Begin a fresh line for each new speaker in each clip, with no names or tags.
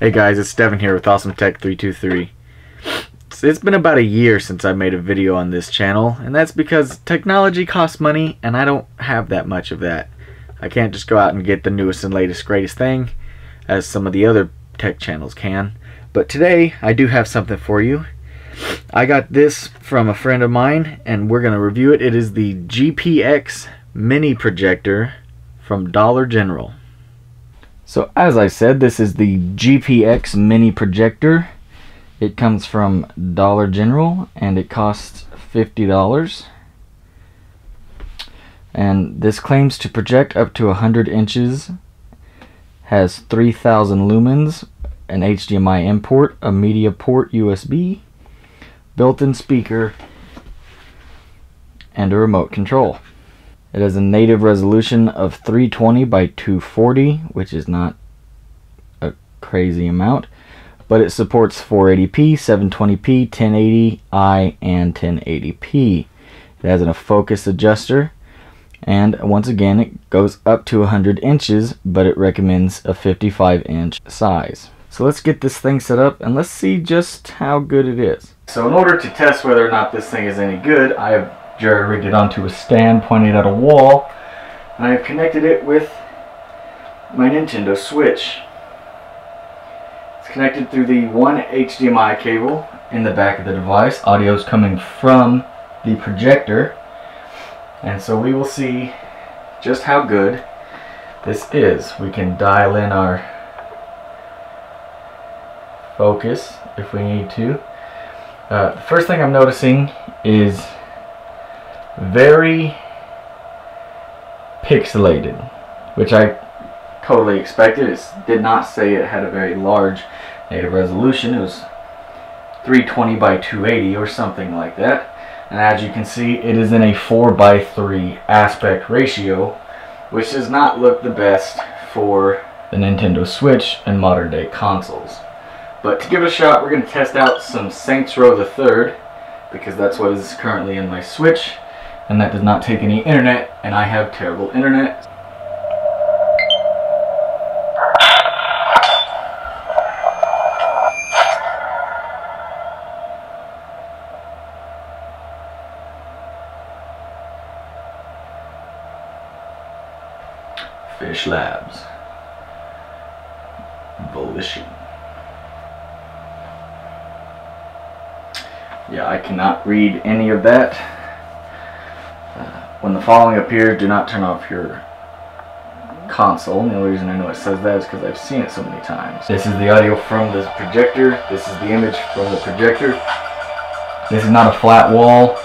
Hey guys, it's Devin here with Awesome Tech 323. It's been about a year since I made a video on this channel, and that's because technology costs money, and I don't have that much of that. I can't just go out and get the newest and latest greatest thing, as some of the other tech channels can. But today, I do have something for you. I got this from a friend of mine, and we're going to review it. It is the GPX Mini Projector from Dollar General. So as I said, this is the GPX mini projector. It comes from Dollar General and it costs $50. And this claims to project up to 100 inches, has 3000 lumens, an HDMI import, a media port USB, built-in speaker, and a remote control. It has a native resolution of 320 by 240, which is not a crazy amount, but it supports 480p, 720p, 1080i, and 1080p. It has a focus adjuster, and once again, it goes up to 100 inches, but it recommends a 55 inch size. So let's get this thing set up and let's see just how good it is. So in order to test whether or not this thing is any good, I have Jerry rigged it onto a stand pointed at a wall. And I have connected it with my Nintendo Switch. It's connected through the one HDMI cable in the back of the device. Audio is coming from the projector. And so we will see just how good this is. We can dial in our focus if we need to. Uh, the first thing I'm noticing is very pixelated, which I totally expected. It did not say it had a very large native resolution. It was 320 by 280 or something like that. And as you can see, it is in a 4 by 3 aspect ratio, which does not look the best for the Nintendo Switch and modern day consoles. But to give it a shot, we're going to test out some Saints Row the Third, because that's what is currently in my Switch and that does not take any internet, and I have terrible internet. Fish Labs. Volition. Yeah, I cannot read any of that. When the following appears, do not turn off your console. And the only reason I know it says that is because I've seen it so many times. This is the audio from the projector. This is the image from the projector. This is not a flat wall,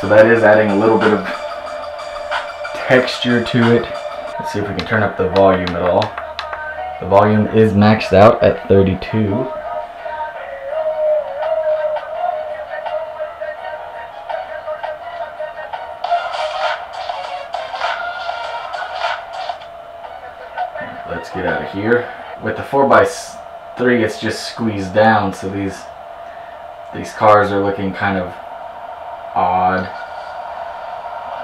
so that is adding a little bit of texture to it. Let's see if we can turn up the volume at all. The volume is maxed out at 32. Let's get out of here. With the 4x3 it's just squeezed down so these these cars are looking kind of odd.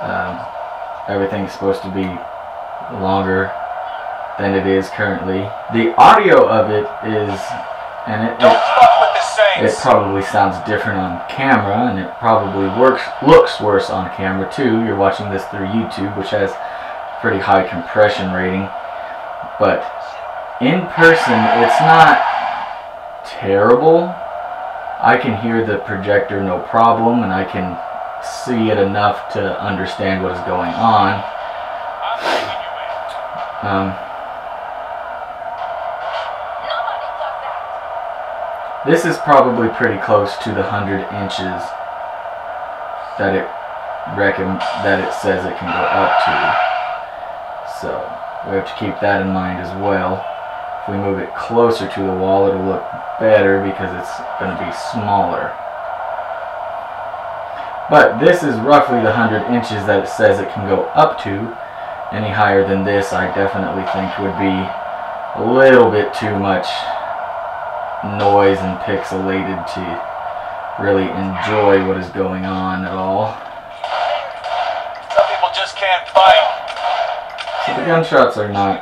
Um, everything's supposed to be longer than it is currently. The audio of it is, and it, it, it, probably sounds different on camera, and it probably works looks worse on camera too. You're watching this through YouTube, which has pretty high compression rating. But in person, it's not terrible. I can hear the projector no problem, and I can see it enough to understand what is going on. Um, this is probably pretty close to the 100 inches that it reckon that it says it can go up to. So we have to keep that in mind as well. If we move it closer to the wall, it'll look better because it's going to be smaller. But this is roughly the 100 inches that it says it can go up to. Any higher than this, I definitely think would be a little bit too much noise and pixelated to really enjoy what is going on at all.
Some people just can't fight.
Gunshots are not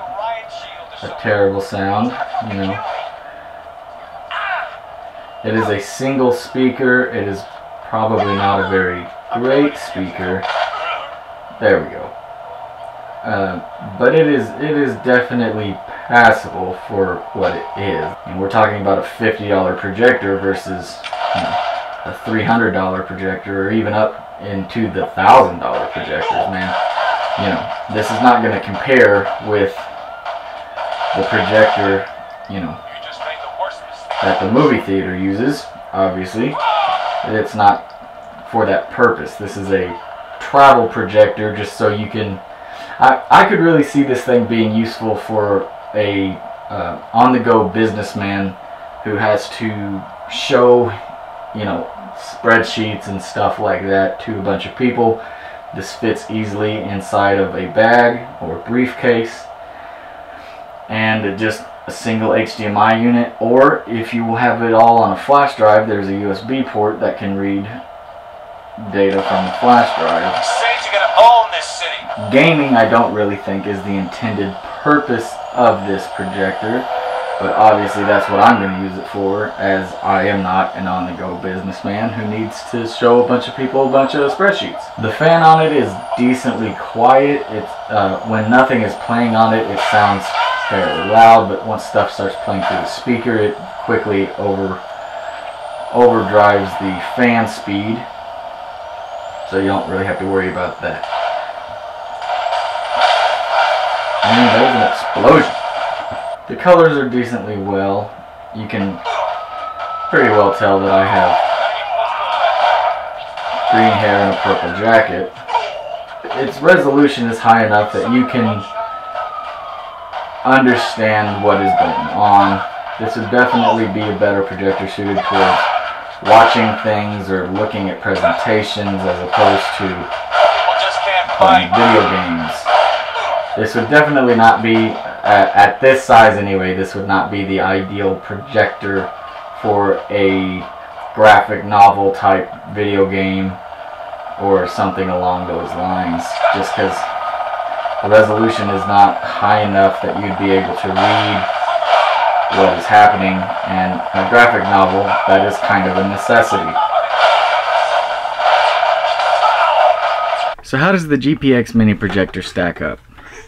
a terrible sound, you know. It is a single speaker. It is probably not a very great speaker. There we go. Uh, but it is it is definitely passable for what it is. And we're talking about a $50 projector versus you know, a $300 projector or even up into the $1,000 projectors, man. You know, this is not going to compare with the projector, you know,
You just made the worst mistake.
that the movie theater uses, obviously. It's not for that purpose. This is a travel projector just so you can. I, I could really see this thing being useful for a uh, on the go businessman who has to show, you know, spreadsheets and stuff like that to a bunch of people. This fits easily inside of a bag or briefcase and just a single HDMI unit or if you have it all on a flash drive there's a USB port that can read data from the flash drive.
Saints are gonna own this city.
Gaming I don't really think is the intended purpose of this projector but obviously that's what I'm going to use it for as I am not an on-the-go businessman who needs to show a bunch of people a bunch of spreadsheets. The fan on it is decently quiet. It's uh, when nothing is playing on it it sounds fairly loud but once stuff starts playing through the speaker it quickly over overdrives the fan speed so you don't really have to worry about that. And there's an explosion. The colors are decently well. You can pretty well tell that I have green hair and a purple jacket. Its resolution is high enough that you can understand what is going on. This would definitely be a better projector suited towards watching things or looking at presentations as opposed to
People just can't
playing video games. This would definitely not be, uh, at this size anyway, this would not be the ideal projector for a graphic novel type video game or something along those lines. Just because the resolution is not high enough that you'd be able to read what is happening, and a graphic novel, that is kind of a necessity. So how does the GPX mini projector stack up?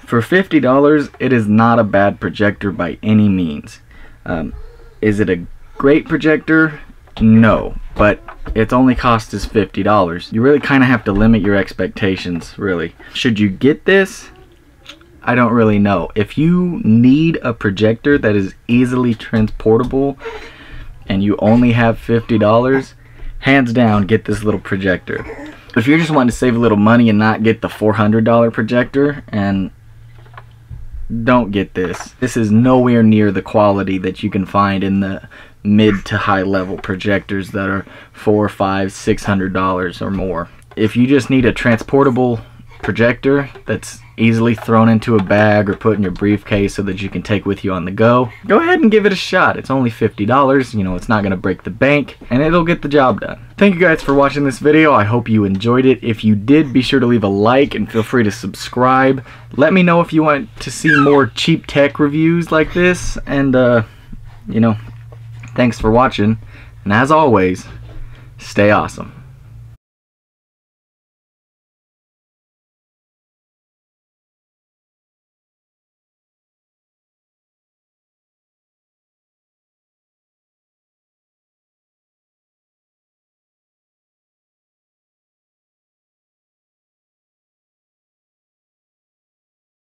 For $50, it is not a bad projector by any means. Um, is it a great projector? No, but its only cost is $50. You really kind of have to limit your expectations, really. Should you get this? I don't really know. If you need a projector that is easily transportable and you only have $50, hands down, get this little projector. If you're just wanting to save a little money and not get the $400 projector, and don't get this. This is nowhere near the quality that you can find in the mid to high level projectors that are four, five, six hundred dollars or more. If you just need a transportable projector that's easily thrown into a bag or put in your briefcase so that you can take with you on the go, go ahead and give it a shot. It's only $50, you know, it's not going to break the bank, and it'll get the job done. Thank you guys for watching this video. I hope you enjoyed it. If you did, be sure to leave a like and feel free to subscribe. Let me know if you want to see more cheap tech reviews like this, and, uh, you know, thanks for watching, and as always, stay awesome.